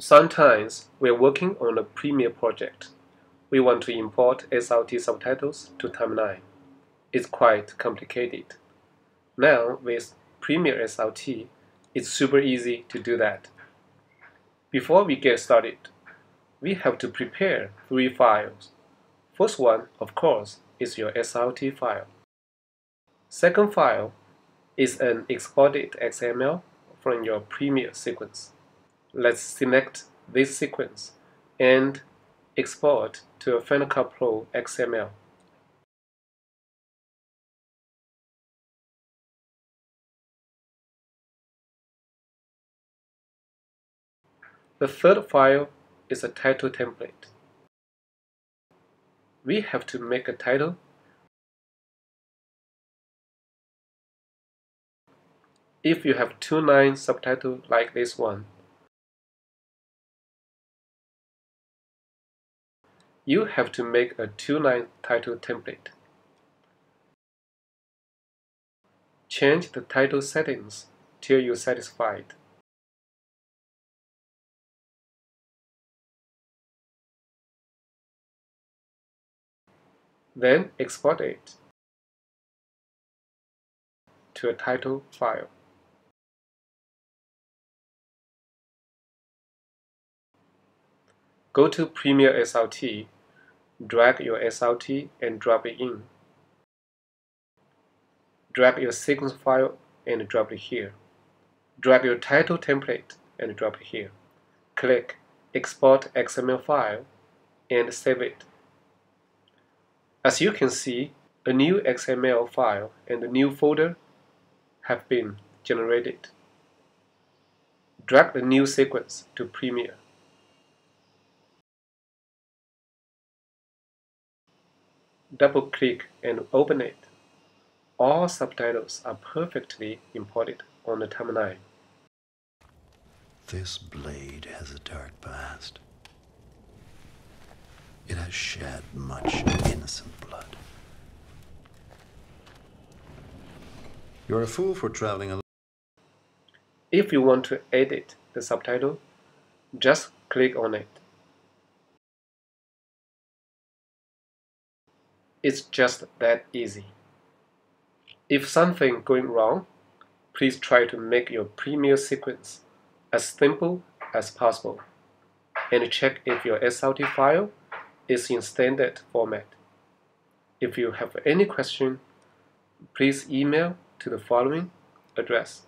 Sometimes we're working on a Premiere project. We want to import SRT subtitles to Timeline. It's quite complicated. Now with Premiere SRT, it's super easy to do that. Before we get started, we have to prepare three files. First one, of course, is your SRT file. Second file is an exported XML from your Premiere sequence. Let's select this sequence and export to a Final Cut Pro XML. The third file is a title template. We have to make a title if you have two line subtitle like this one. You have to make a two-line title template. Change the title settings till you're satisfied. Then export it to a title file. Go to Premiere SRT, drag your SRT and drop it in. Drag your sequence file and drop it here. Drag your title template and drop it here. Click Export XML file and save it. As you can see, a new XML file and a new folder have been generated. Drag the new sequence to Premiere. Double-click and open it. All subtitles are perfectly imported on the timeline. This blade has a dark past. It has shed much innocent blood. You're a fool for traveling alone. If you want to edit the subtitle, just click on it. It's just that easy. If something going wrong, please try to make your Premiere sequence as simple as possible and check if your SRT file is in standard format. If you have any question, please email to the following address.